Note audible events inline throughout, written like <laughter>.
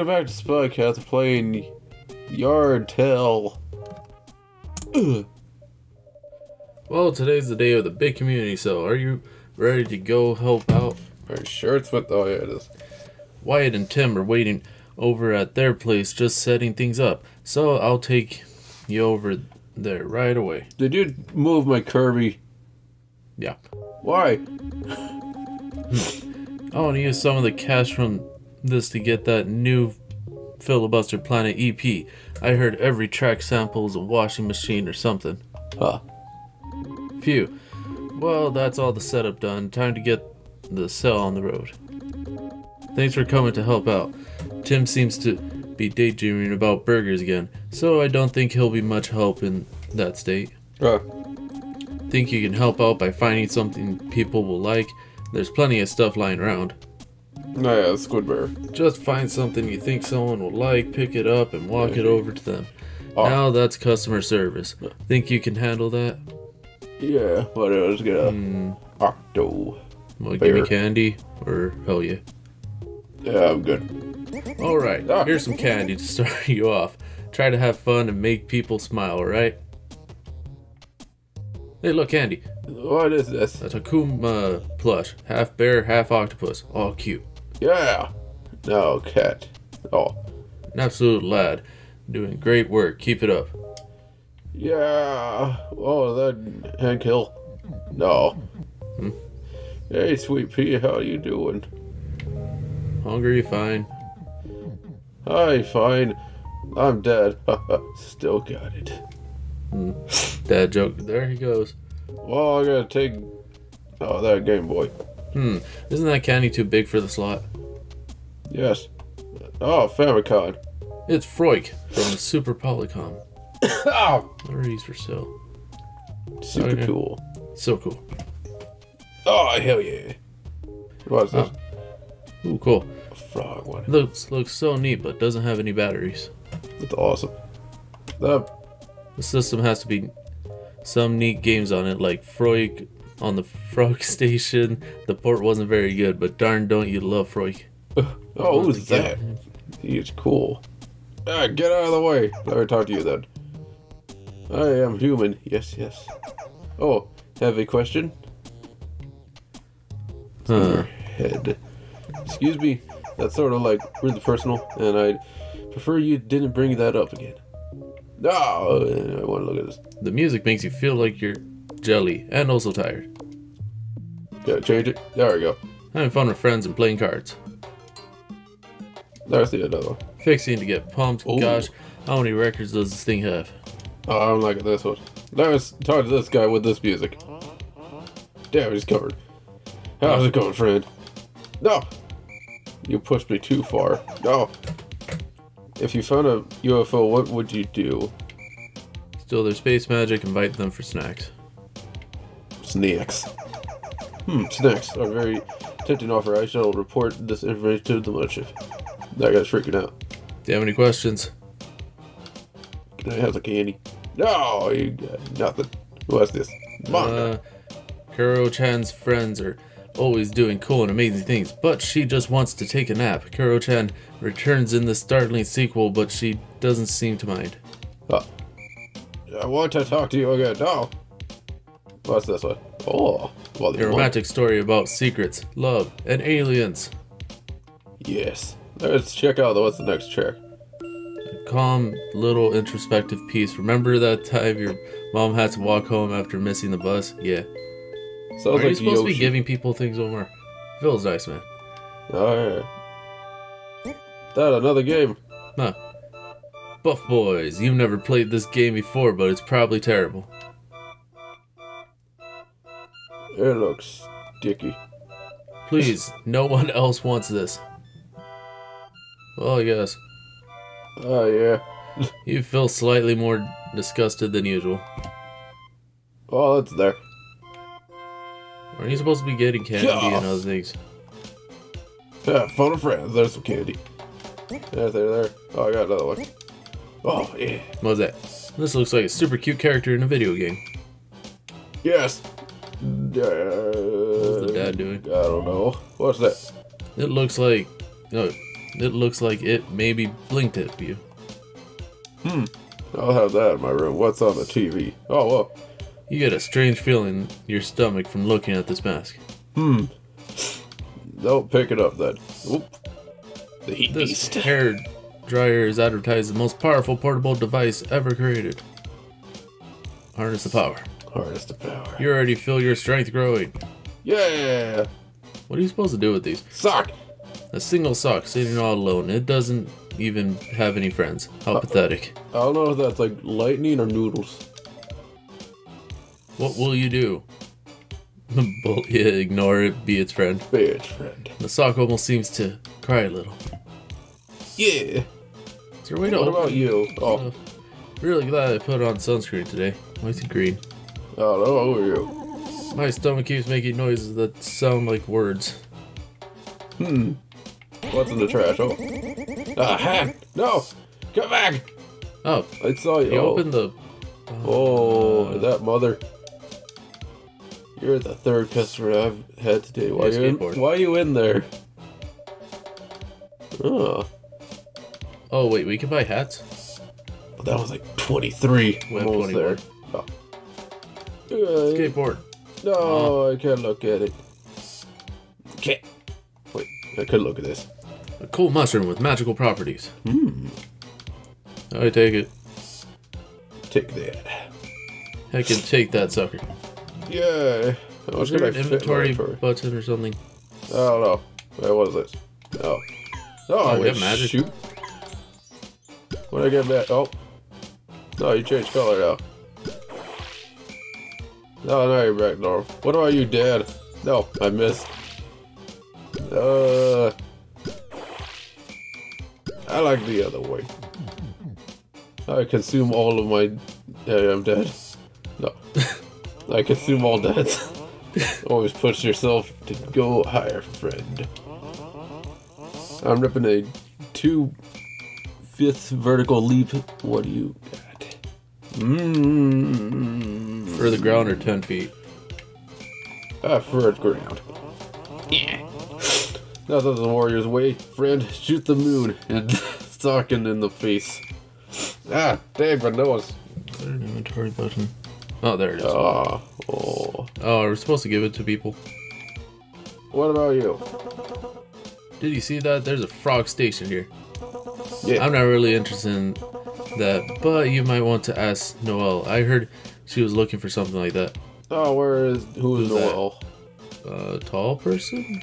Welcome back to Spudcats playing Yard Tale. Ugh. <clears throat> Well, today's the day of the big community so Are you ready to go help out? Sure it's with oh yeah it is. Wyatt and Tim are waiting over at their place, just setting things up. So I'll take you over there right away. Did you move my Kirby? Yeah. Why? I want to use some of the cash from this to get that new Filibuster Planet EP. I heard every track samples a washing machine or something. Huh. Phew. Well, that's all the setup done. Time to get the cell on the road. Thanks for coming to help out. Tim seems to be daydreaming about burgers again, so I don't think he'll be much help in that state. Uh, Think you can help out by finding something people will like? There's plenty of stuff lying around. No, yeah, Squid Bear. Just find something you think someone will like, pick it up, and walk it over to them. Oh. Now that's customer service. Think you can handle that? Yeah, what else? Get a Hmm. Octo. Well, give me candy, or hell yeah. Yeah, I'm good. Alright, Ah. here's some candy to <laughs> start you off. Try to have fun and make people smile, alright? Hey, look, Candy. What is this? A Takuma plush. Half bear, half octopus. All cute. Yeah. No, cat. Oh. An absolute lad. Doing great work. Keep it up. Yeah. Oh, that Hank Hill. No. Hmm? Hey, Sweet Pea, how you doing? Hungry? Fine. Hi, fine. I'm dead. <laughs> Still got it. Dad joke. There he goes. Well, I gotta take. Oh, that Game Boy. Hmm. Isn't that candy too big for the slot? Yes. Oh, Famicom. It's Froik from the Super Polycom. <coughs> Oh, What these for sale? super Okay. cool. So cool. Oh, hell yeah. What's this? Ooh, cool. A frog one. Looks looks so neat, but doesn't have any batteries. That's awesome. That. The system has to be some neat games on it, like Froik on the <laughs> Frog Station. The port wasn't very good, but darn don't you love Froik. Oh, who's that? He's cool. Ah, get out of the way. Let me talk to you then. I am human. Yes, yes. Oh, have a question? Huh. Head. Excuse me. That's sort of like really personal, and I prefer you didn't bring that up again. No, I want to look at this. The music makes you feel like you're jelly and also tired. Gotta change it. There we go. Having fun with friends and playing cards. There's the another one. Fixing to get pumped. Ooh. Gosh, how many records does this thing have? Oh, I'm liking this one. Let's talk to this guy with this music. Damn, he's covered. How's it going, friend? No! You pushed me too far. No! If you found a UFO, what would you do? Steal their space magic, invite them for snacks. Snacks. Hmm, snacks are very tempting offer. I shall report this information to the mothership. That guy's freaking out. Do you have any questions? Can I have the candy? No, you got nothing. What's this? Manga. Uh, Kuro Chan's friends are always doing cool and amazing things, but she just wants to take a nap. Kuro Chan returns in the startling sequel, but she doesn't seem to mind. Oh. I want to talk to you again. No. What's this one? Oh, well, A there's one. romantic story about secrets, love, and aliens. Yes. Let's check out what's the next check. Calm, little introspective piece. Remember that time your mom had to walk home after missing the bus? Yeah. Sounds Are you like supposed to be giving people things, Omar? Feels nice, man. Oh yeah. That another game. Huh. Buff Boys, you've never played this game before, but it's probably terrible. It looks sticky. Please, no one else wants this. Well, yes. Oh yeah. You feel slightly more disgusted than usual. Oh, it's there. Aren't you supposed to be getting candy Yeah. and other things? Yeah, phone a friend. There's some candy. There, there, there. Oh, I got another one. Oh yeah. What's that? This looks like a super cute character in a video game. Yes. Uh, What's the dad doing? I don't know. What's that? It looks like. No, It looks like it maybe blinked at you. Hmm. I'll have that in my room. What's on the TV? Oh, well. You get a strange feeling in your stomach from looking at this mask. Hmm. Don't pick it up then. Oop. The heat This beast. hair dryer is advertised as the most powerful portable device ever created. Harness the power. Hardest of power. You already feel your strength growing. Yeah. What are you supposed to do with these? A single sock sitting all alone. It doesn't even have any friends. How pathetic. I don't know if that's like lightning or noodles. What will you do? Bull- <laughs> yeah, ignore it, be its friend. Bitch friend. The sock almost seems to cry a little. Yeah. Is there a way to What open about you? Oh, Uh, really glad I put on sunscreen today. Why is it green? Don't know are you. My stomach keeps making noises that sound like words. Hmm. What's in the trash? Oh. Ah. No. Come back. Oh, I saw you. you oh. opened the. Oh, that mother. You're the third customer I've had today. Why, you in, skateboard. why you in there? Oh, Oh wait, we can buy hats. that was like 23. We Almost 21. there. Oh. Uh, Skateboard. no, I can't look at it. Can't. Wait, I could look at this. A cool mushroom with magical properties. Hmm. I take it. Take that. I can take that sucker. Yeah. Much Was there an fit in my inventory inventory? button or something? I don't know. Wait, what is this? Oh. Oh, I we can have magic. Shoot. When I get back, oh. No, you changed color now. No, no, you're back normal. What about you, Dad? No, I missed. Uh. I like the other way. I consume all of my. Yeah, I'm dead. No. <laughs> I consume all deaths. <laughs> Always push yourself to go higher, friend. I'm ripping a two fifth vertical leap. What do you got? Mmm. For the ground or 10 feet? Ah, for the ground. Yeah. That's the warrior's way, friend. Shoot the moon and stalking in the face. Ah, dang my nose. Inventory button? Oh, there it is. Ah, oh. Oh, we're supposed to give it to people. What about you? Did you see that? There's a frog station here. Yeah. I'm not really interested in that, but you might want to ask Noelle. I heard she was looking for something like that. Oh, where is who is Who's that? Noel? A tall person?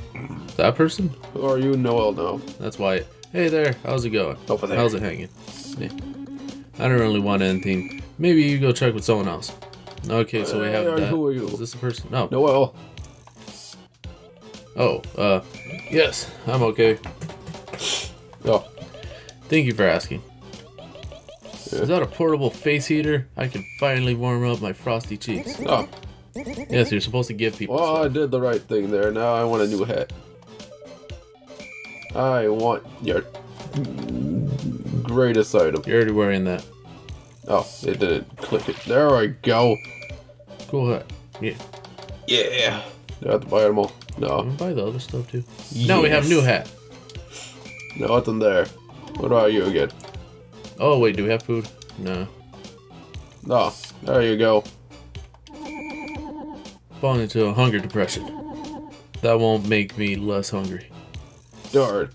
That person? Who are you, Noel? Now. That's why. Hey there, how's it going? Over there. How's it hanging? Yeah. I don't really want anything. Maybe you go check with someone else. Okay, so we have Hey, that. who are you? Is this a person? No. Noel. Oh, uh, yes, I'm okay. Oh, Thank you for asking. Yeah. Is that a portable face heater? I can finally warm up my frosty cheeks. oh. Yes, you're supposed to give people Well, I did the right thing there. Now I want a new hat. I want your greatest item. You're already wearing that. Oh, it didn't click it. There I go. Cool hat. Yeah. Yeah. Do I have to buy them all? I'm No. buy the other stuff too. Now we have new hat. No, nothing there. What about you again? Oh wait, do we have food? No. No. There you go. Falling into a hunger depression. That won't make me less hungry. Darn.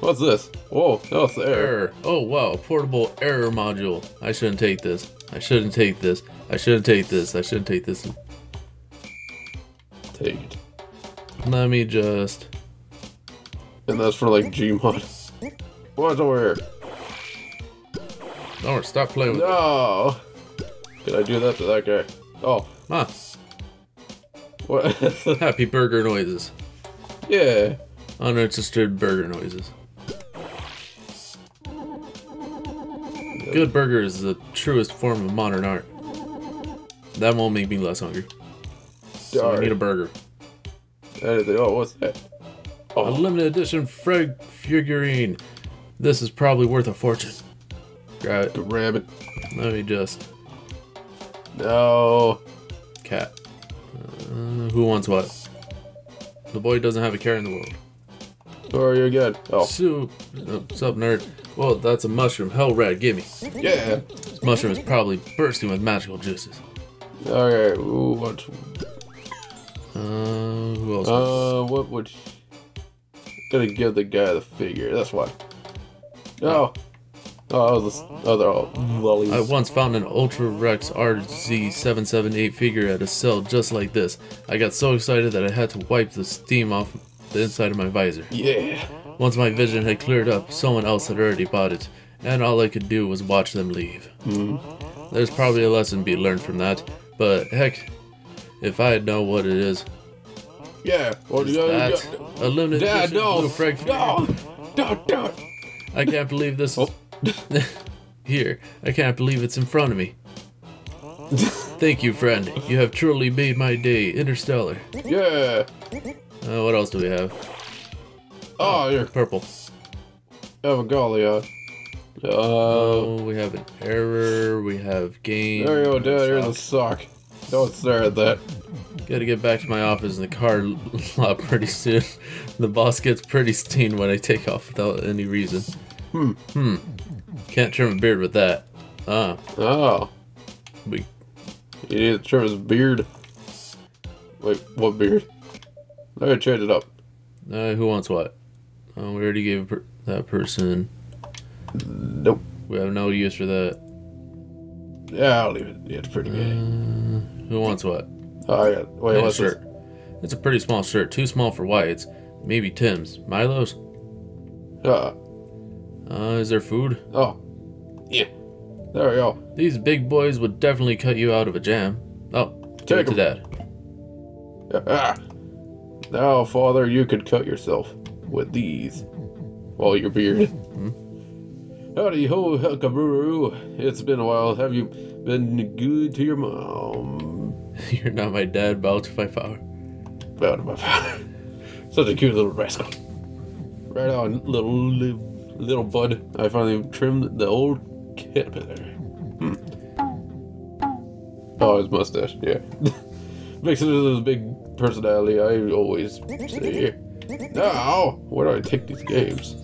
What's this? Whoa, that's the. Error. Oh wow, a portable error module. I shouldn't take this. I shouldn't take this. I shouldn't take this. I shouldn't take this. Take it. Let me just. And that's for like Gmod. What's over here? Oh, stop playing with it. No. Did I do that to that guy? Oh. Ah, What? <laughs> happy burger noises. yeah. Uninterested burger noises. Good burger is the truest form of modern art. That won't make me less hungry. So I need a burger. Anything. Oh, what's that? A Oh, limited edition Freg figurine. This is probably worth a fortune. Grab it. grab it. Let me just. No. Cat. Uh, who wants what? The boy doesn't have a care in the world. Who are you again? Oh, Soup. What's up, nerd? Well, that's a mushroom. Hell red, gimme. yeah. This mushroom is probably bursting with magical juices. Okay, ooh, what? Uh, who else? Uh, what would... You... Gonna give the guy the figure, that's why. Oh. Oh, this other oh, lollies. I once found an Ultra Rex RZ778 figure at a cell just like this. I got so excited that I had to wipe the steam off the inside of my visor. Yeah. Once my vision had cleared up, someone else had already bought it, and all I could do was watch them leave. There's probably a lesson to be learned from that, but heck, if I know what it is, Yeah. Or the other that's guy- a limited Dad, edition no. Blue figure. No. Don't. I can't believe this. Oh. <laughs> Here, I can't believe it's in front of me. <laughs> Thank you, friend. You have truly made my day. Interstellar. Yeah. Uh, what else do we have? Oh, you're Purple. Evangelia. Uh, Oh, we have an error. We have game. there you go, Dad. Here's a sock. Don't stare at that. Gotta get back to my office in the car <laughs> lot pretty soon. The boss gets pretty steamed when I take off without any reason. Hmm. Hmm. Can't trim a beard with that. Ah, Oh. we He needs to trim his beard. Wait, what beard? Let me change it up. Uh, who wants what? Uh, we already gave per- that person. Nope. We have no use for that. Yeah, I'll leave it. Yeah, it's pretty good. Uh, who wants what? Oh, I got. Wait, Yeah, what's shirt. It's a pretty small shirt. Too small for Wyatt's. Maybe Tim's. Milo's. this? Uh, Uh, is there food? oh. Yeah. There we go. These big boys would definitely cut you out of a jam. Oh, give it to. Dad. Ah. Now, Father, you could cut yourself with these. Well, your beard. <laughs> Howdy ho, Huckaboo. It's been a while. Have you been good to your mom? <laughs> You're not my dad. Bow to my power. Out of my power. <laughs> Such a cute little rascal. Right on, little little, little bud. I finally trimmed the old caterpillar. Hmm. Oh, his mustache. Yeah. It into this big personality. I always say. Now, where do I take these games?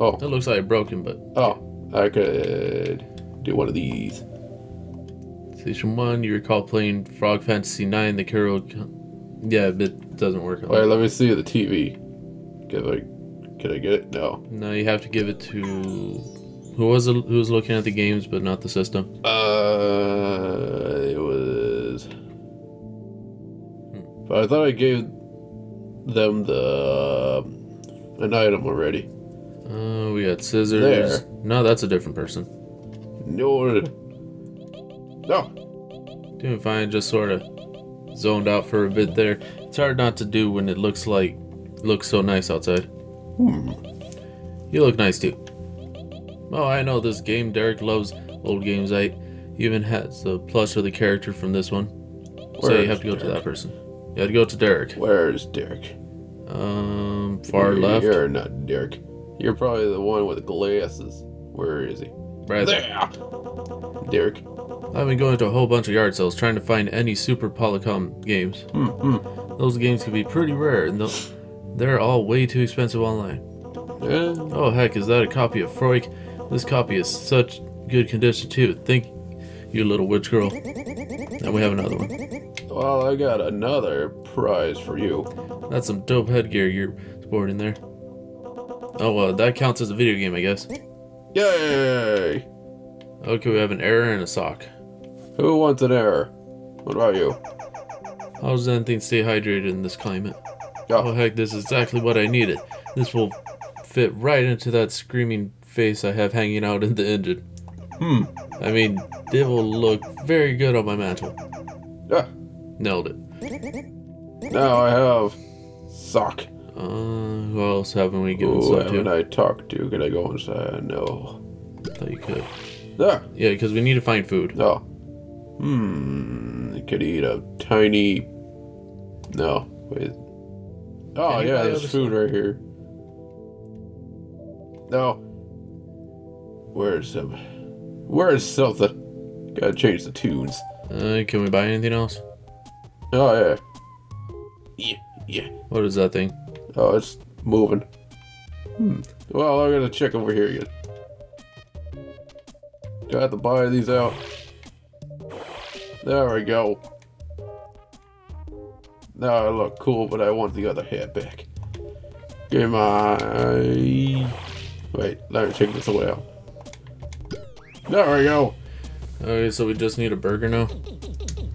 Oh, That looks like broken, but oh, I could do one of these. Station 1, you recall playing Frog Fantasy 9, the Carol. Yeah, it doesn't work. Wait, that. let me see the TV. Can I, can I get it? No. No, you have to give it to. Who was it, who was looking at the games, but not the system? Uh, I thought I gave them the an item already. Uh, we got scissors. There. No, that's a different person. No. No. Doing fine, just sort of zoned out for a bit there. It's hard not to do when it looks like looks so nice outside. Hmm. You look nice too. Oh, I know this game. Derek loves old games. I even has the plus of the character from this one. so you have to go to that person. You to go to Derek. Where's Derek? Um, far You're- left. You're not Derek. You're probably the one with the glasses. Where is he? Right there. Derek. I've been going to a whole bunch of yard sales trying to find any Super Polycom games. Hmm. hmm. Those games can be pretty rare, and they're all way too expensive online. Yeah. Oh heck, is that a copy of Freud? This copy is such good condition too. Thank you, little witch girl. And we have another one. Well, I got another prize for you. That's some dope headgear you're sporting there. Oh well, that counts as a video game, I guess. Yay! Okay, we have an error and a sock. Who wants an error? What about you? How does anything stay hydrated in this climate? Yeah. Oh heck, this is exactly what I needed. This will fit right into that screaming face I have hanging out in the engine. Hmm. I mean, it will look very good on my mantle. Yeah. Nailed it. Now I have sock. Uh, who else haven't we given Who some haven't to? I talked to? Can I go inside? No. Thought you could. There. Yeah, because we need to find food. No. Hmm. I could eat a tiny. No. Wait. Oh Can you yeah, there's other food right here. No. Where's some? Where's something? Gotta change the tunes. Uh, can we buy anything else? Oh yeah. Yeah. Yeah. What is that thing? Oh, it's moving. Hmm. Well, I gotta check over here again. Do I have to buy these out? There we go. Now I look cool, but I want the other hat back. Give my... Wait, let me check this away out. There we go. Okay, so we just need a burger now.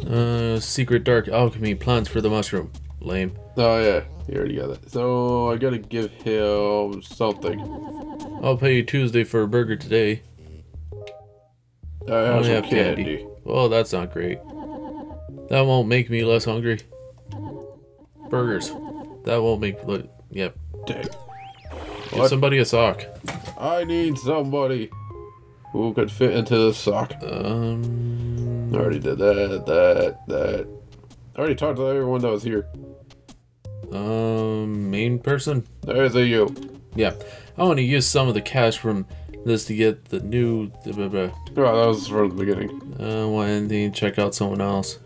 Uh, secret dark alchemy plans for the mushroom. Lame. Oh yeah, you already got that. So I gotta give him something. I'll pay you Tuesday for a burger today. I have Only have candy. candy. Well, that's not great. That won't make me less hungry. Burgers. That won't make. Look, yep. Dang. Give What? somebody a sock. I need somebody who could fit into the sock. Um. I already did that, that, that. I already talked to everyone that was here. Um. Main person. There's a you. Yeah. I want to use some of the cash from this to get the new. blah, blah. Oh, that was from the beginning. Uh, want anything? Check out someone else.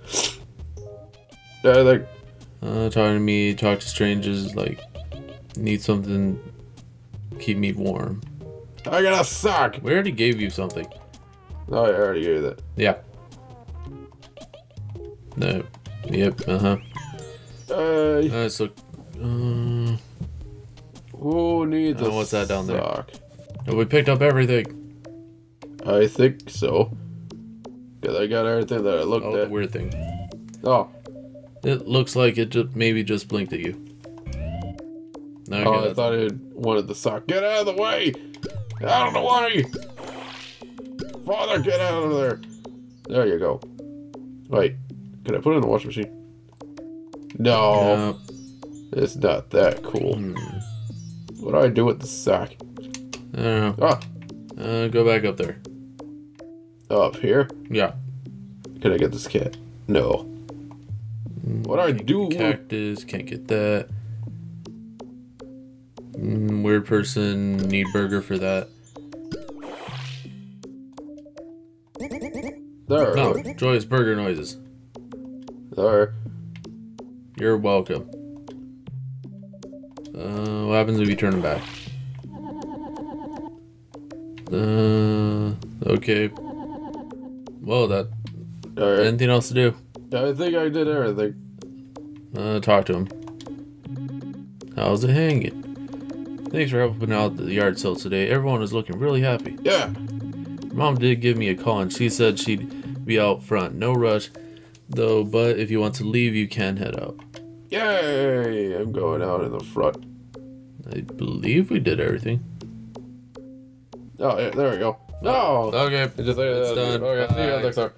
Yeah, like, Uh, talking to me, talk to strangers, like, need something, keep me warm. I got a sock. We already gave you something. Oh, I already gave that. Yeah. No. Yep, uh huh. Hey, Uh, so, uh, who needs a what's that down there? sock? oh, we picked up everything. I think so. Cause I got everything that I looked Oh, at. weird thing. Oh, It looks like it just maybe just blinked at you. Okay, oh, I thought it wanted the sock. Get out of the way! Out of the way! Father, get out of there! There you go. Wait, can I put it in the washing machine? No, it's not that cool. hmm, What do I do with the sock? I don't know. Ah, Uh, go back up there. up here. Yeah. Can I get this cat? No. What do I do? Cactus, can't get that. Mm, weird person, need burger for that. There. No, joyous burger noises. You're welcome. Uh, what happens if you turn them back? Uh, okay. Well, that. Alright. Anything else to do? I think I did everything. Uh, talk to him. How's it hanging? Thanks for helping out the yard sale today. Everyone is looking really happy. Yeah. Mom did give me a call and she said she'd be out front. No rush, though, but if you want to leave, you can head out. Yay! I'm going out in the front. I believe we did everything. Oh, yeah, there we go. No! Okay. Just like It's that. done. Okay, see you Bye. next time.